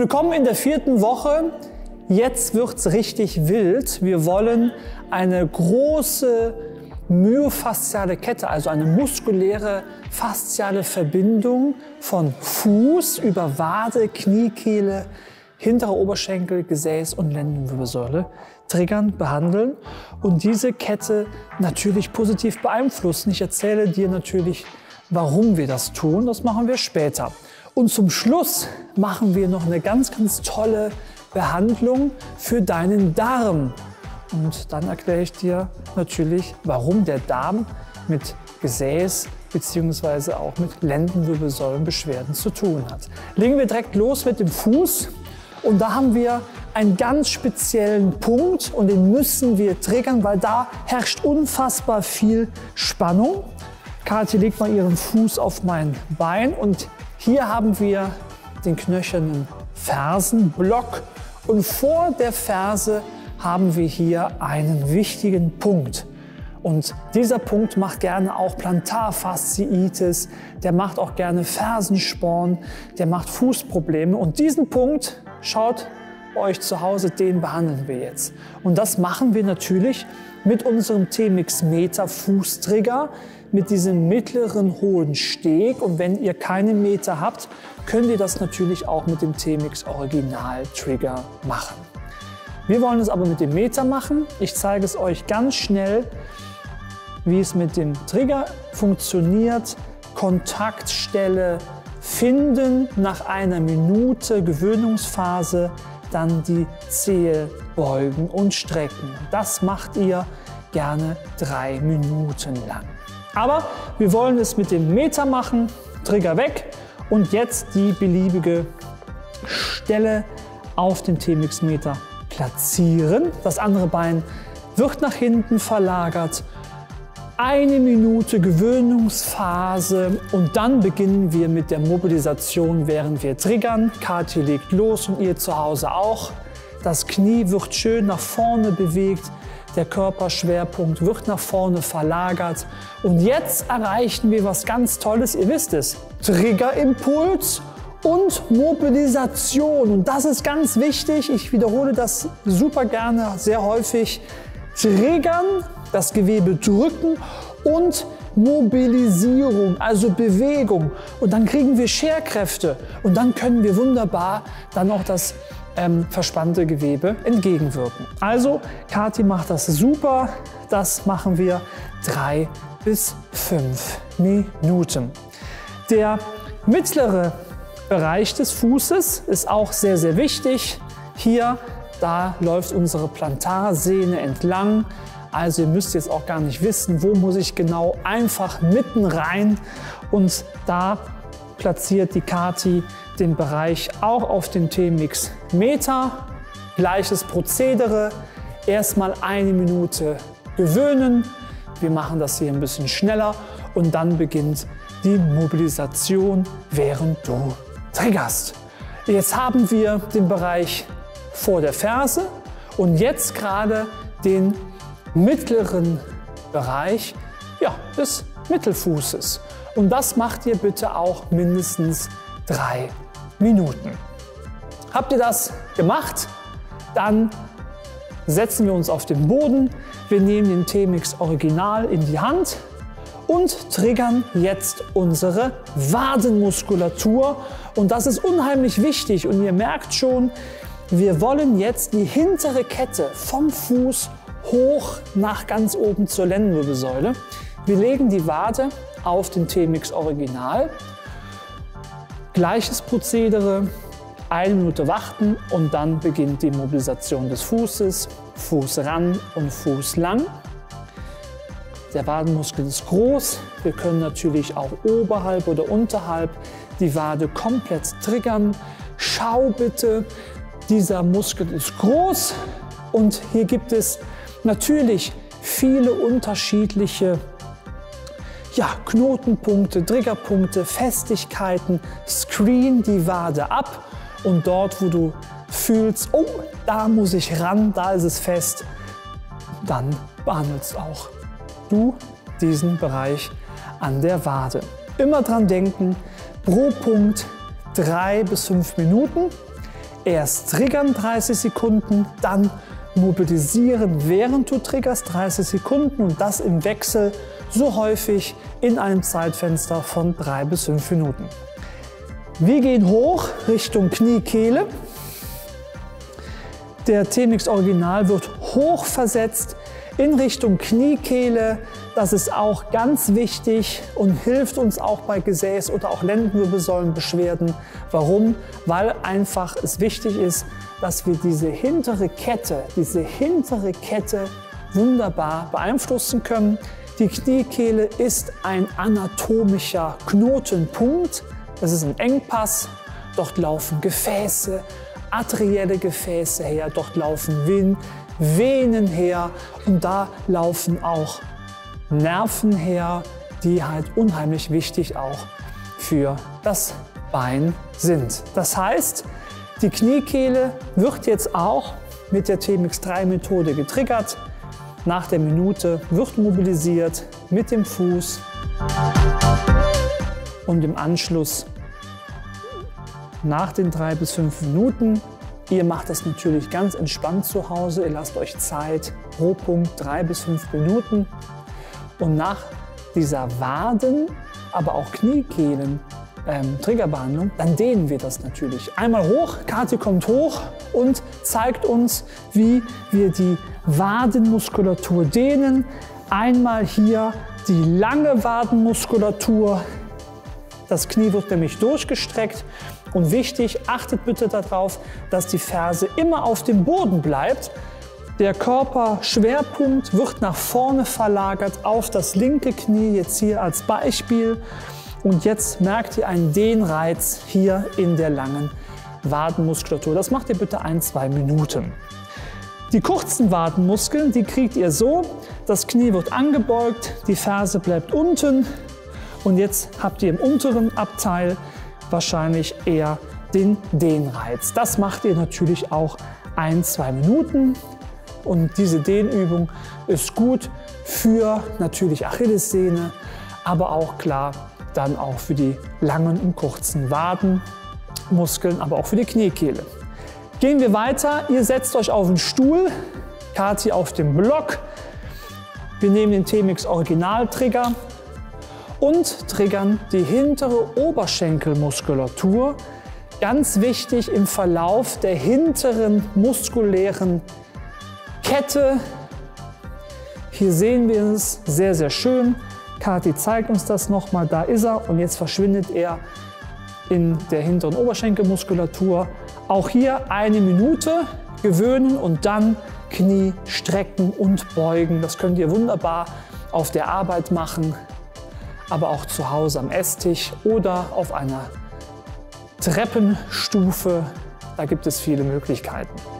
Willkommen in der vierten Woche. Jetzt wird's richtig wild. Wir wollen eine große myofasziale Kette, also eine muskuläre fasziale Verbindung von Fuß über Wade, Kniekehle, hinterer Oberschenkel, Gesäß und Lendenwirbelsäule triggern, behandeln und diese Kette natürlich positiv beeinflussen. Ich erzähle dir natürlich, warum wir das tun. Das machen wir später. Und zum Schluss machen wir noch eine ganz, ganz tolle Behandlung für deinen Darm. Und dann erkläre ich dir natürlich, warum der Darm mit Gesäß bzw. auch mit Lendenwirbelsäulenbeschwerden zu tun hat. Legen wir direkt los mit dem Fuß. Und da haben wir einen ganz speziellen Punkt und den müssen wir triggern, weil da herrscht unfassbar viel Spannung. Kathi legt mal ihren Fuß auf mein Bein und hier haben wir den knöchernen Fersenblock und vor der Ferse haben wir hier einen wichtigen Punkt. Und dieser Punkt macht gerne auch Plantarfasziitis, der macht auch gerne Fersensporn, der macht Fußprobleme. Und diesen Punkt, schaut euch zu Hause, den behandeln wir jetzt. Und das machen wir natürlich mit unserem T-Mix Meter Fußtrigger, mit diesem mittleren hohen Steg. Und wenn ihr keine Meter habt, könnt ihr das natürlich auch mit dem T-Mix Original Trigger machen. Wir wollen es aber mit dem Meter machen. Ich zeige es euch ganz schnell, wie es mit dem Trigger funktioniert. Kontaktstelle finden nach einer Minute Gewöhnungsphase, dann die Zehe beugen und strecken. Das macht ihr gerne drei Minuten lang. Aber wir wollen es mit dem Meter machen, Trigger weg und jetzt die beliebige Stelle auf den T-Mix-Meter platzieren. Das andere Bein wird nach hinten verlagert. Eine Minute Gewöhnungsphase und dann beginnen wir mit der Mobilisation, während wir triggern. Kathi legt los und ihr zu Hause auch. Das Knie wird schön nach vorne bewegt. Der Körperschwerpunkt wird nach vorne verlagert. Und jetzt erreichen wir was ganz Tolles. Ihr wisst es. Triggerimpuls und Mobilisation. Und das ist ganz wichtig. Ich wiederhole das super gerne, sehr häufig. Triggern, das Gewebe drücken und Mobilisierung, also Bewegung. Und dann kriegen wir Scherkräfte und dann können wir wunderbar dann auch das ähm, verspannte Gewebe entgegenwirken. Also, Kati macht das super. Das machen wir drei bis fünf Minuten. Der mittlere Bereich des Fußes ist auch sehr, sehr wichtig. Hier, da läuft unsere Plantarsehne entlang. Also ihr müsst jetzt auch gar nicht wissen, wo muss ich genau, einfach mitten rein. Und da platziert die Kati den Bereich auch auf den T-Mix Meter. Gleiches Prozedere. Erstmal eine Minute gewöhnen. Wir machen das hier ein bisschen schneller und dann beginnt die Mobilisation, während du triggerst. Jetzt haben wir den Bereich vor der Ferse und jetzt gerade den mittleren Bereich ja, des Mittelfußes. Und das macht ihr bitte auch mindestens drei Minuten. Habt ihr das gemacht? Dann setzen wir uns auf den Boden. Wir nehmen den T-Mix Original in die Hand und triggern jetzt unsere Wadenmuskulatur. Und das ist unheimlich wichtig. Und ihr merkt schon, wir wollen jetzt die hintere Kette vom Fuß hoch nach ganz oben zur Lendenwirbelsäule. Wir legen die Wade auf den T-Mix Original. Gleiches Prozedere, eine Minute warten und dann beginnt die Mobilisation des Fußes. Fuß ran und Fuß lang. Der Wadenmuskel ist groß. Wir können natürlich auch oberhalb oder unterhalb die Wade komplett triggern. Schau bitte, dieser Muskel ist groß und hier gibt es natürlich viele unterschiedliche ja, Knotenpunkte, Triggerpunkte, Festigkeiten. Screen die Wade ab und dort, wo du fühlst, oh, da muss ich ran, da ist es fest, dann behandelst auch du diesen Bereich an der Wade. Immer dran denken, pro Punkt drei bis fünf Minuten. Erst triggern 30 Sekunden, dann mobilisieren, während du triggerst 30 Sekunden und das im Wechsel so häufig in einem Zeitfenster von drei bis fünf Minuten. Wir gehen hoch Richtung Knie, Kehle. Der T-Mix Original wird hoch versetzt in Richtung Kniekehle. Das ist auch ganz wichtig und hilft uns auch bei Gesäß- oder auch Lendenwirbelsäulenbeschwerden. Warum? Weil einfach es wichtig ist, dass wir diese hintere Kette, diese hintere Kette wunderbar beeinflussen können. Die Kniekehle ist ein anatomischer Knotenpunkt. Das ist ein Engpass. Dort laufen Gefäße, arterielle Gefäße her. Dort laufen Venen her. Und da laufen auch Nerven her, die halt unheimlich wichtig auch für das Bein sind. Das heißt, die Kniekehle wird jetzt auch mit der TMX3-Methode getriggert. Nach der Minute wird mobilisiert mit dem Fuß und im Anschluss nach den drei bis fünf Minuten. Ihr macht das natürlich ganz entspannt zu Hause. Ihr lasst euch Zeit pro Punkt drei bis fünf Minuten. Und nach dieser Waden, aber auch Kniekehlen ähm, Triggerbehandlung, dann dehnen wir das natürlich. Einmal hoch, Kati kommt hoch und zeigt uns, wie wir die Wadenmuskulatur dehnen. Einmal hier die lange Wadenmuskulatur. Das Knie wird nämlich durchgestreckt. Und wichtig, achtet bitte darauf, dass die Ferse immer auf dem Boden bleibt. Der Körperschwerpunkt wird nach vorne verlagert auf das linke Knie, jetzt hier als Beispiel. Und jetzt merkt ihr einen Dehnreiz hier in der langen Wadenmuskulatur. Das macht ihr bitte ein, zwei Minuten. Die kurzen Wadenmuskeln, die kriegt ihr so, das Knie wird angebeugt, die Ferse bleibt unten und jetzt habt ihr im unteren Abteil wahrscheinlich eher den Dehnreiz. Das macht ihr natürlich auch ein, zwei Minuten und diese Dehnübung ist gut für natürlich Achillessehne, aber auch klar dann auch für die langen und kurzen Wadenmuskeln, aber auch für die Kniekehle. Gehen wir weiter. Ihr setzt euch auf den Stuhl, Kati auf dem Block. Wir nehmen den T-Mix Original Trigger und triggern die hintere Oberschenkelmuskulatur. Ganz wichtig im Verlauf der hinteren muskulären Kette. Hier sehen wir es sehr, sehr schön. Kati zeigt uns das nochmal, da ist er und jetzt verschwindet er in der hinteren Oberschenkelmuskulatur. Auch hier eine Minute gewöhnen und dann Knie strecken und beugen. Das könnt ihr wunderbar auf der Arbeit machen, aber auch zu Hause am Esstisch oder auf einer Treppenstufe. Da gibt es viele Möglichkeiten.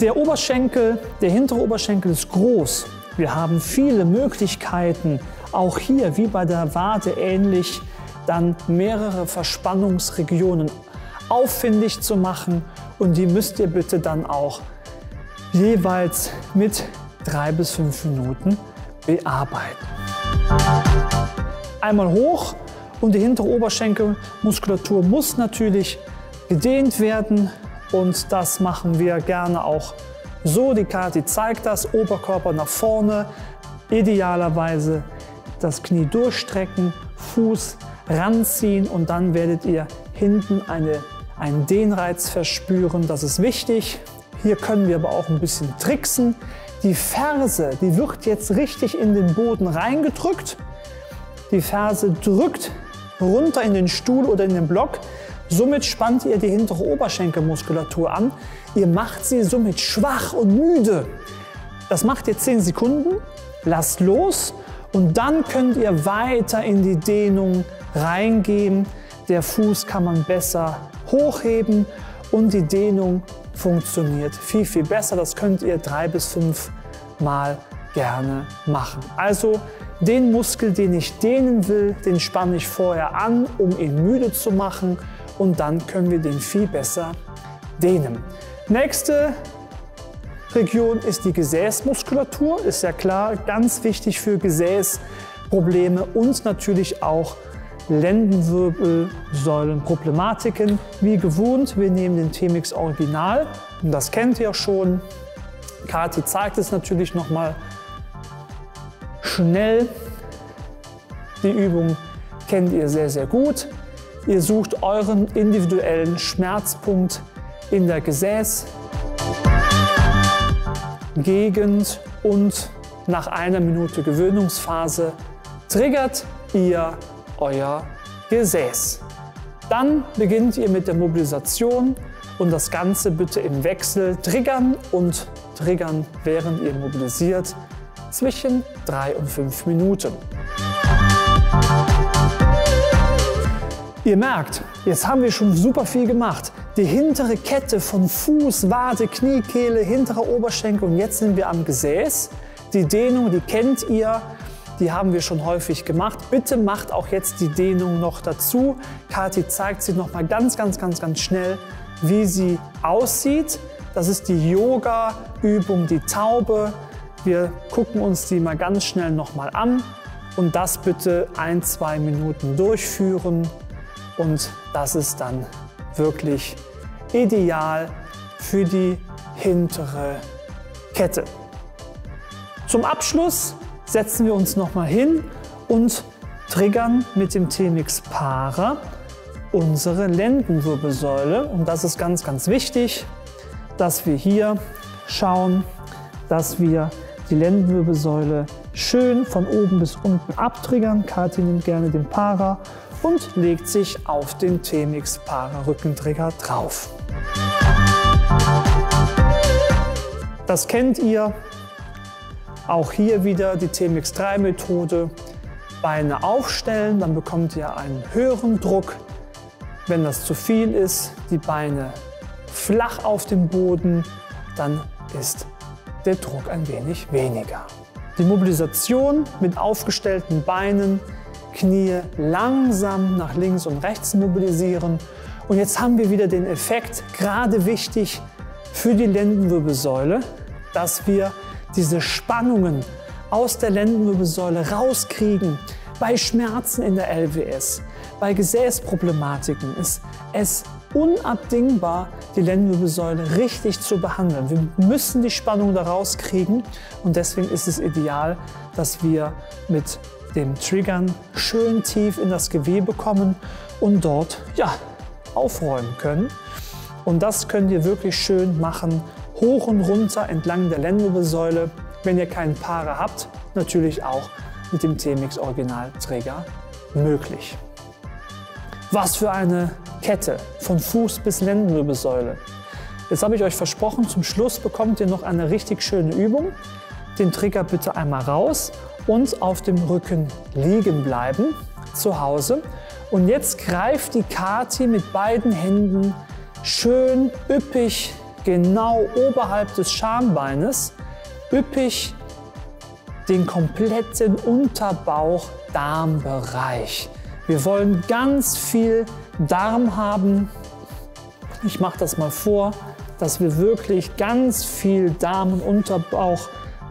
Der Oberschenkel, der hintere Oberschenkel ist groß. Wir haben viele Möglichkeiten, auch hier wie bei der Wade ähnlich, dann mehrere Verspannungsregionen auffindig zu machen. Und die müsst ihr bitte dann auch jeweils mit drei bis fünf Minuten bearbeiten. Einmal hoch und die hintere Oberschenkelmuskulatur muss natürlich gedehnt werden und das machen wir gerne auch so, die Karte zeigt das, Oberkörper nach vorne, idealerweise das Knie durchstrecken, Fuß ranziehen und dann werdet ihr hinten eine, einen Dehnreiz verspüren. Das ist wichtig. Hier können wir aber auch ein bisschen tricksen. Die Ferse, die wird jetzt richtig in den Boden reingedrückt. Die Ferse drückt runter in den Stuhl oder in den Block. Somit spannt ihr die hintere Oberschenkelmuskulatur an. Ihr macht sie somit schwach und müde. Das macht ihr 10 Sekunden, lasst los und dann könnt ihr weiter in die Dehnung reingehen. Der Fuß kann man besser hochheben und die Dehnung funktioniert viel, viel besser. Das könnt ihr drei bis fünf Mal gerne machen. Also den Muskel, den ich dehnen will, den spanne ich vorher an, um ihn müde zu machen und dann können wir den viel besser dehnen. Nächste Region ist die Gesäßmuskulatur, ist ja klar, ganz wichtig für Gesäßprobleme und natürlich auch Lendenwirbelsäulenproblematiken. Wie gewohnt, wir nehmen den T-Mix Original. Und das kennt ihr schon. Kati zeigt es natürlich nochmal schnell. Die Übung kennt ihr sehr, sehr gut. Ihr sucht euren individuellen Schmerzpunkt in der Gesäßgegend und nach einer Minute Gewöhnungsphase triggert ihr euer Gesäß. Dann beginnt ihr mit der Mobilisation und das Ganze bitte im Wechsel triggern und triggern, während ihr mobilisiert, zwischen drei und fünf Minuten. Ihr merkt, jetzt haben wir schon super viel gemacht. Die hintere Kette von Fuß, Wade, Knie, Kehle, hinterer Oberschenkel und jetzt sind wir am Gesäß. Die Dehnung, die kennt ihr, die haben wir schon häufig gemacht. Bitte macht auch jetzt die Dehnung noch dazu. Kathi zeigt sie noch mal ganz, ganz, ganz, ganz schnell, wie sie aussieht. Das ist die Yoga-Übung, die Taube. Wir gucken uns die mal ganz schnell noch mal an und das bitte ein, zwei Minuten durchführen. Und das ist dann wirklich ideal für die hintere Kette. Zum Abschluss setzen wir uns nochmal hin und triggern mit dem T-Mix Para unsere Lendenwirbelsäule. Und das ist ganz, ganz wichtig, dass wir hier schauen, dass wir die Lendenwirbelsäule schön von oben bis unten abtriggern. Kathi nimmt gerne den Para und legt sich auf den T-Mix Para Rückentrigger drauf. Das kennt ihr. Auch hier wieder die T-Mix 3 Methode. Beine aufstellen, dann bekommt ihr einen höheren Druck. Wenn das zu viel ist, die Beine flach auf dem Boden, dann ist der Druck ein wenig weniger. Die Mobilisation mit aufgestellten Beinen Knie langsam nach links und rechts mobilisieren. Und jetzt haben wir wieder den Effekt, gerade wichtig für die Lendenwirbelsäule, dass wir diese Spannungen aus der Lendenwirbelsäule rauskriegen. Bei Schmerzen in der LWS, bei Gesäßproblematiken ist es unabdingbar, die Lendenwirbelsäule richtig zu behandeln. Wir müssen die Spannung da rauskriegen und deswegen ist es ideal, dass wir mit dem Triggern schön tief in das Gewebe kommen und dort ja, aufräumen können. Und das könnt ihr wirklich schön machen, hoch und runter entlang der Lendenwirbelsäule. Wenn ihr keinen Paare habt, natürlich auch mit dem T-Mix Original Träger möglich. Was für eine Kette von Fuß bis Lendenwirbelsäule. Jetzt habe ich euch versprochen, zum Schluss bekommt ihr noch eine richtig schöne Übung. Den Trigger bitte einmal raus und auf dem Rücken liegen bleiben zu Hause. Und jetzt greift die Kati mit beiden Händen schön üppig genau oberhalb des Schambeines, üppig den kompletten Unterbauch-Darmbereich. Wir wollen ganz viel Darm haben. Ich mache das mal vor, dass wir wirklich ganz viel Darm und Unterbauch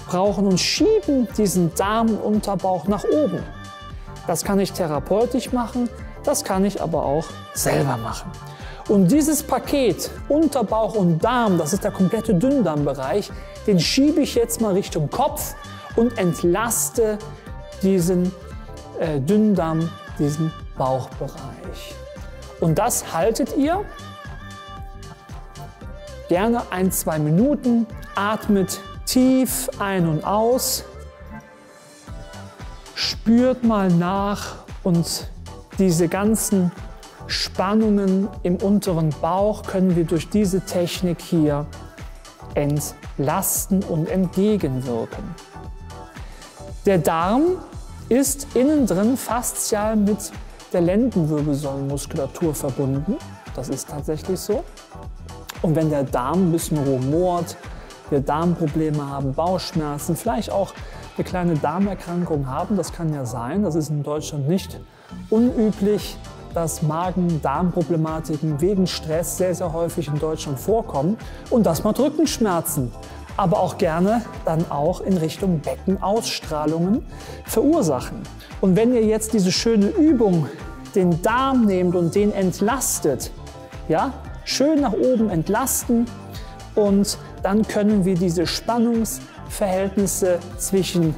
brauchen und schieben diesen Darm und Unterbauch nach oben. Das kann ich therapeutisch machen, das kann ich aber auch selber machen. Und dieses Paket Unterbauch und Darm, das ist der komplette Dünndarmbereich, den schiebe ich jetzt mal Richtung Kopf und entlaste diesen äh, Dünndarm, diesen Bauchbereich. Und das haltet ihr gerne ein, zwei Minuten, atmet tief ein und aus. Spürt mal nach und diese ganzen Spannungen im unteren Bauch können wir durch diese Technik hier entlasten und entgegenwirken. Der Darm ist innen drin faszial mit der Lendenwirbelsäulenmuskulatur verbunden. Das ist tatsächlich so. Und wenn der Darm ein bisschen rumort, wir Darmprobleme haben, Bauchschmerzen, vielleicht auch eine kleine Darmerkrankung haben. Das kann ja sein. Das ist in Deutschland nicht unüblich, dass Magen-Darm-Problematiken wegen Stress sehr, sehr häufig in Deutschland vorkommen. Und das mal Rückenschmerzen, aber auch gerne dann auch in Richtung Beckenausstrahlungen verursachen. Und wenn ihr jetzt diese schöne Übung den Darm nehmt und den entlastet, ja, schön nach oben entlasten und dann können wir diese Spannungsverhältnisse zwischen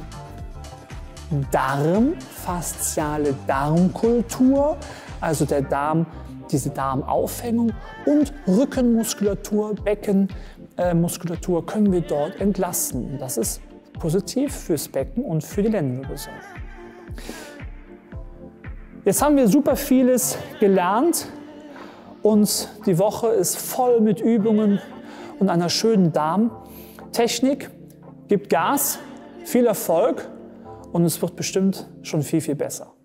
Darm, fasziale Darmkultur, also der Darm, diese Darmaufhängung und Rückenmuskulatur, Beckenmuskulatur können wir dort entlasten. Das ist positiv fürs Becken und für die Lendenwirbelsäule. Jetzt haben wir super vieles gelernt und die Woche ist voll mit Übungen und einer schönen Darmtechnik. Gibt Gas, viel Erfolg und es wird bestimmt schon viel, viel besser.